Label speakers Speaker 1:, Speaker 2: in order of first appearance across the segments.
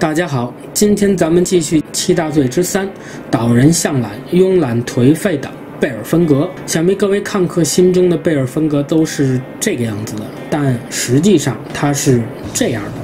Speaker 1: 大家好，今天咱们继续七大罪之三，导人向懒、慵懒颓废的贝尔芬格。想必各位看客心中的贝尔芬格都是这个样子的，但实际上它是这样的。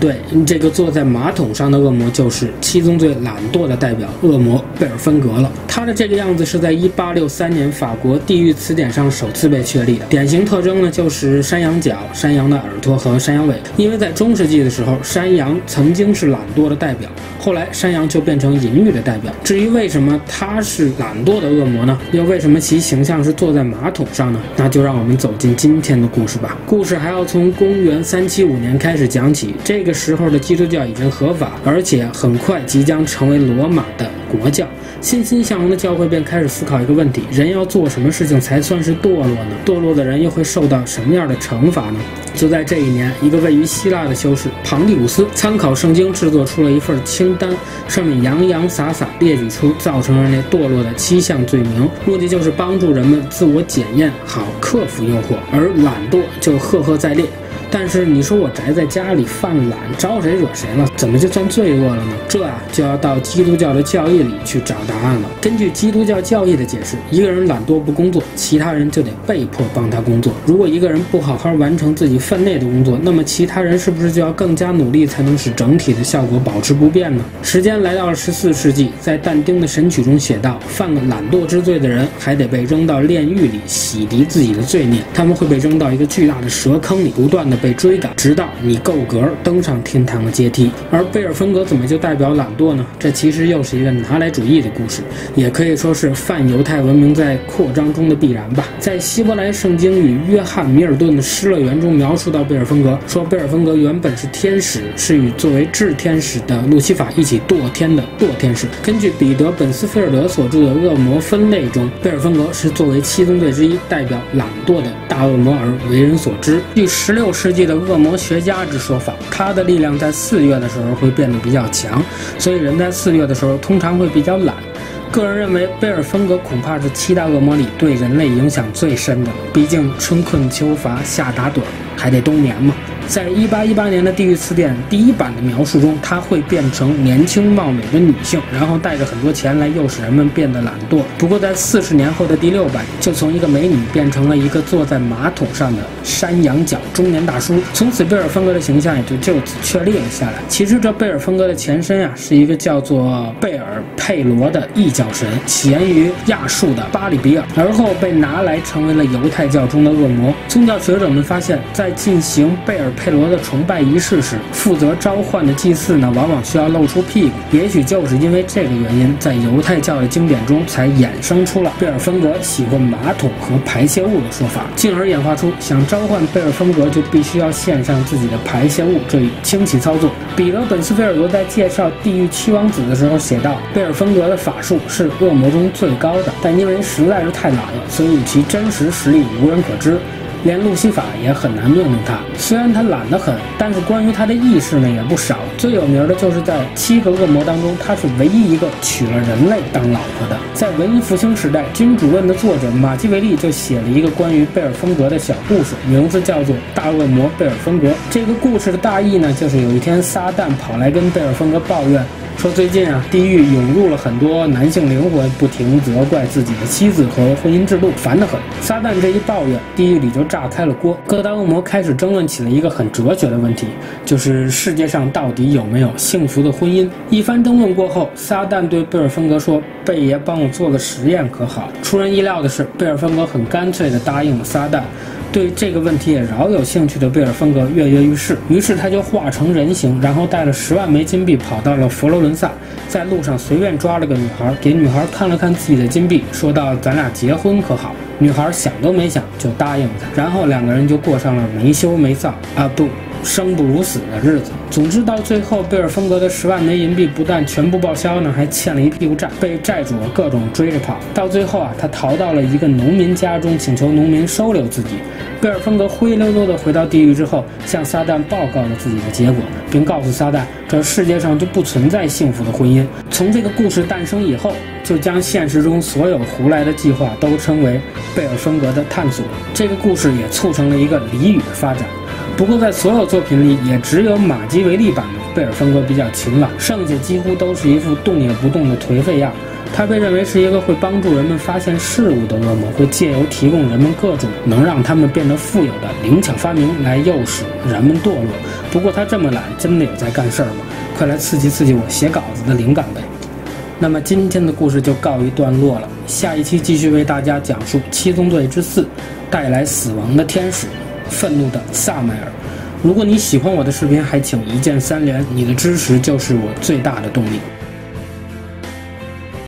Speaker 1: 对，这个坐在马桶上的恶魔就是七宗罪懒惰的代表恶魔贝尔芬格了。他的这个样子是在1863年法国地狱词典上首次被确立的。典型特征呢就是山羊角、山羊的耳朵和山羊尾。因为在中世纪的时候，山羊曾经是懒惰的代表，后来山羊就变成淫欲的代表。至于为什么他是懒惰的恶魔呢？又为什么其形象是坐在马桶上呢？那就让我们走进今天的故事吧。故事还要从公元375年开始讲起。这这个时候的基督教已经合法，而且很快即将成为罗马的国教。欣欣向荣的教会便开始思考一个问题：人要做什么事情才算是堕落呢？堕落的人又会受到什么样的惩罚呢？就在这一年，一个位于希腊的修士庞蒂鲁斯参考圣经制作出了一份清单，上面洋洋洒洒列举出造成人类堕落的七项罪名，目的就是帮助人们自我检验，好克服诱惑，而懒惰就赫赫在列。但是你说我宅在家里犯懒，招谁惹谁了？怎么就算罪恶了呢？这啊，就要到基督教的教义里去找答案了。根据基督教教义的解释，一个人懒惰不工作，其他人就得被迫帮他工作。如果一个人不好好完成自己分内的工作，那么其他人是不是就要更加努力，才能使整体的效果保持不变呢？时间来到了十四世纪，在但丁的《神曲》中写道：犯了懒惰之罪的人，还得被扔到炼狱里洗涤自己的罪孽。他们会被扔到一个巨大的蛇坑里，不断的。被追赶，直到你够格登上天堂的阶梯。而贝尔芬格怎么就代表懒惰呢？这其实又是一个拿来主义的故事，也可以说是泛犹太文明在扩张中的必然吧。在希伯来圣经与约翰米尔顿的《失乐园》中描述到贝尔芬格，说贝尔芬格原本是天使，是与作为炽天使的路西法一起堕天的堕天使。根据彼得本斯菲尔德所著的《恶魔分类》中，贝尔芬格是作为七宗罪之一，代表懒惰的大恶魔而为人所知。第十六世。纪的恶魔学家之说法，他的力量在四月的时候会变得比较强，所以人在四月的时候通常会比较懒。个人认为，贝尔风格恐怕是七大恶魔里对人类影响最深的，毕竟春困秋乏夏打盹，还得冬眠嘛。在一八一八年的《地狱词典》第一版的描述中，她会变成年轻貌美的女性，然后带着很多钱来诱使人们变得懒惰。不过，在四十年后的第六版，就从一个美女变成了一个坐在马桶上的山羊角中年大叔。从此，贝尔芬格的形象也就就此确立了下来。其实，这贝尔芬格的前身啊，是一个叫做贝尔佩罗的异教神，起源于亚述的巴里比尔，而后被拿来成为了犹太教中的恶魔。宗教学者们发现，在进行贝尔。佩罗的崇拜仪式时，负责召唤的祭祀呢，往往需要露出屁股。也许就是因为这个原因，在犹太教的经典中才衍生出了贝尔芬格喜欢马桶和排泄物的说法，进而演化出想召唤贝尔芬格就必须要献上自己的排泄物这一清奇操作。彼得本斯菲尔德在介绍地狱七王子的时候写道：贝尔芬格的法术是恶魔中最高的，但因为实在是太难了，所以其真实实力无人可知。连路西法也很难命令他，虽然他懒得很，但是关于他的轶事呢也不少。最有名的就是在七个恶魔当中，他是唯一一个娶了人类当老婆的。在文艺复兴时代，《君主论》的作者马基维利就写了一个关于贝尔风格的小故事，名字叫做《大恶魔贝尔风格》。这个故事的大意呢，就是有一天撒旦跑来跟贝尔风格抱怨。说最近啊，地狱涌入了很多男性灵魂，不停责怪自己的妻子和婚姻制度，烦得很。撒旦这一抱怨，地狱里就炸开了锅。各大恶魔开始争论起了一个很哲学的问题，就是世界上到底有没有幸福的婚姻？一番争论过后，撒旦对贝尔芬格说：“贝爷帮我做个实验，可好？”出人意料的是，贝尔芬格很干脆地答应了撒旦。对这个问题也饶有兴趣的贝尔芬格跃跃欲试，于是他就化成人形，然后带了十万枚金币跑到了佛罗伦萨，在路上随便抓了个女孩，给女孩看了看自己的金币，说道：“咱俩结婚可好？”女孩想都没想就答应了他，然后两个人就过上了没羞没臊啊不。生不如死的日子。总之，到最后，贝尔芬格的十万枚银币不但全部报销呢，还欠了一屁股债，被债主各种追着跑。到最后啊，他逃到了一个农民家中，请求农民收留自己。贝尔芬格灰溜溜地回到地狱之后，向撒旦报告了自己的结果，并告诉撒旦，这世界上就不存在幸福的婚姻。从这个故事诞生以后，就将现实中所有胡来的计划都称为贝尔芬格的探索。这个故事也促成了一个俚语的发展。不过在所有作品里，也只有马基维利版的贝尔芬格比较勤劳，剩下几乎都是一副动也不动的颓废样。他被认为是一个会帮助人们发现事物的恶魔，会借由提供人们各种能让他们变得富有的灵巧发明来诱使人们堕落。不过他这么懒，真的有在干事儿吗？快来刺激刺激我写稿子的灵感呗！那么今天的故事就告一段落了，下一期继续为大家讲述七宗罪之四，带来死亡的天使，愤怒的萨麦尔。如果你喜欢我的视频，还请一键三连，你的支持就是我最大的动力。